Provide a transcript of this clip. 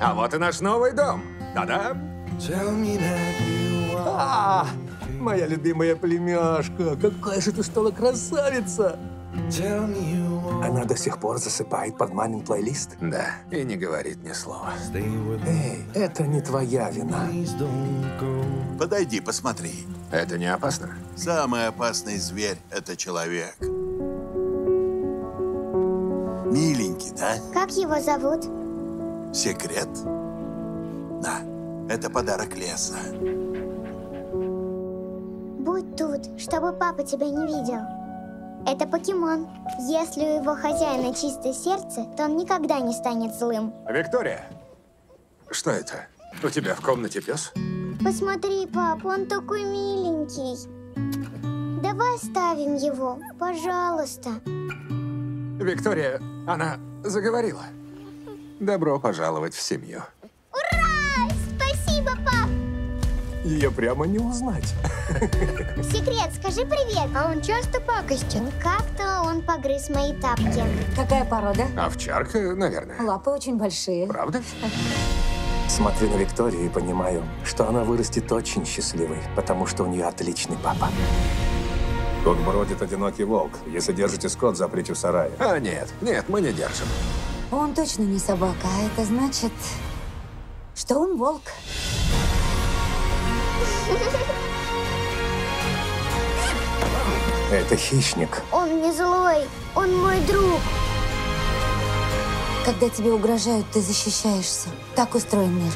А вот и наш новый дом. Та-дам! А, моя любимая племяшка, какая же ты стала красавица! Она до сих пор засыпает под мамин плейлист? Да, и не говорит ни слова. Эй, это не твоя вина. Подойди, посмотри. Это не опасно? Самый опасный зверь — это человек. Миленький, да? Как его зовут? Секрет? Да, это подарок леса. Будь тут, чтобы папа тебя не видел. Это покемон. Если у его хозяина чистое сердце, то он никогда не станет злым. Виктория, что это? У тебя в комнате пес? Посмотри, пап, он такой миленький. Давай оставим его, пожалуйста. Виктория, она заговорила. Добро пожаловать в семью. Ура! Спасибо, пап! Ее прямо не узнать. Секрет, скажи привет. А он часто пакостит? Как-то он погрыз мои тапки. Какая порода? Овчарка, наверное. Лапы очень большие. Правда? Смотрю на Викторию и понимаю, что она вырастет очень счастливой, потому что у нее отличный папа. Тут бродит одинокий волк. Если держите скот, заприте в сарае. А нет, нет, мы не держим. Он точно не собака, а это значит, что он волк. Это хищник. Он не злой, он мой друг. Когда тебе угрожают, ты защищаешься. Так устроен мир.